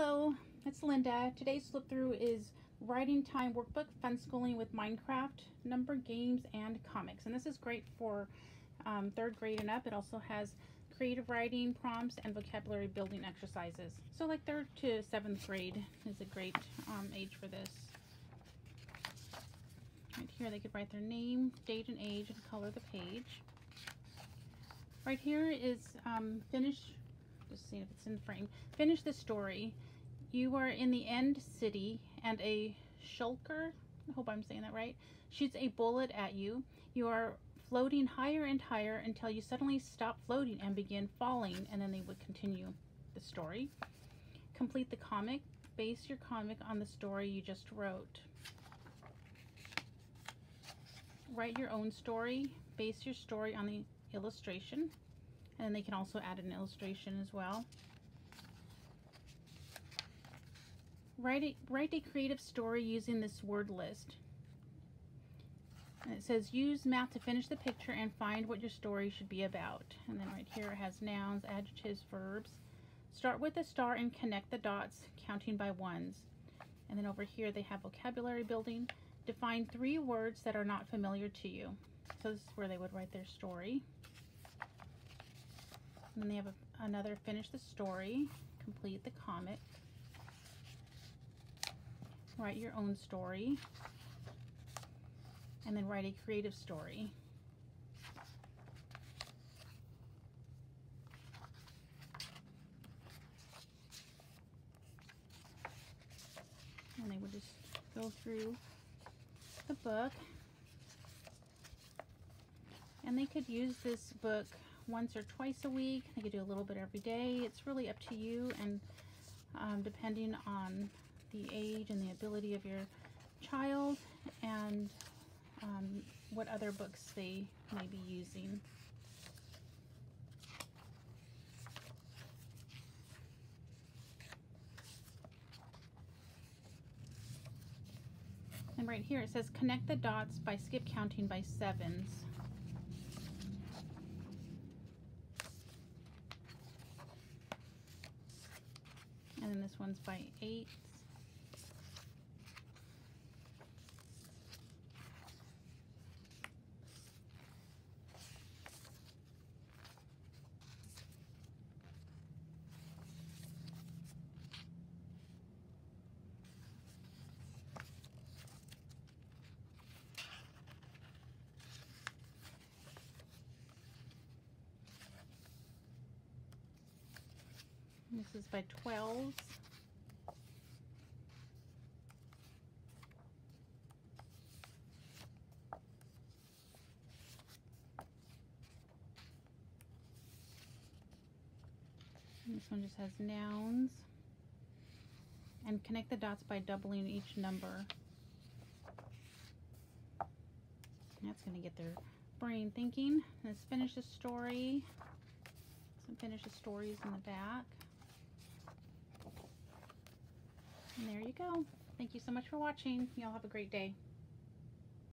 Hello, it's Linda. Today's flip through is Writing Time Workbook Fun Schooling with Minecraft, Number Games, and Comics. And this is great for um, third grade and up. It also has creative writing prompts and vocabulary building exercises. So like third to seventh grade is a great um, age for this. Right here they could write their name, date, and age and color the page. Right here is um, finish just seeing if it's in the frame. Finish the story. You are in the end city and a shulker, I hope I'm saying that right, shoots a bullet at you. You are floating higher and higher until you suddenly stop floating and begin falling and then they would continue the story. Complete the comic. Base your comic on the story you just wrote. Write your own story. Base your story on the illustration and they can also add an illustration as well. Write a, write a creative story using this word list. And it says use math to finish the picture and find what your story should be about. And then right here it has nouns, adjectives, verbs. Start with a star and connect the dots, counting by ones. And then over here they have vocabulary building. Define three words that are not familiar to you. So this is where they would write their story. And then they have a, another finish the story, complete the comic, write your own story, and then write a creative story. And they would just go through the book. And they could use this book once or twice a week. They could do a little bit every day. It's really up to you and um, depending on the age and the ability of your child and um, what other books they may be using. And right here it says connect the dots by skip counting by sevens. This one's by eight. This is by 12. this one just has nouns. And connect the dots by doubling each number. That's going to get their brain thinking. Let's finish the story. Some finish the stories in the back. And there you go. Thank you so much for watching. Y'all have a great day.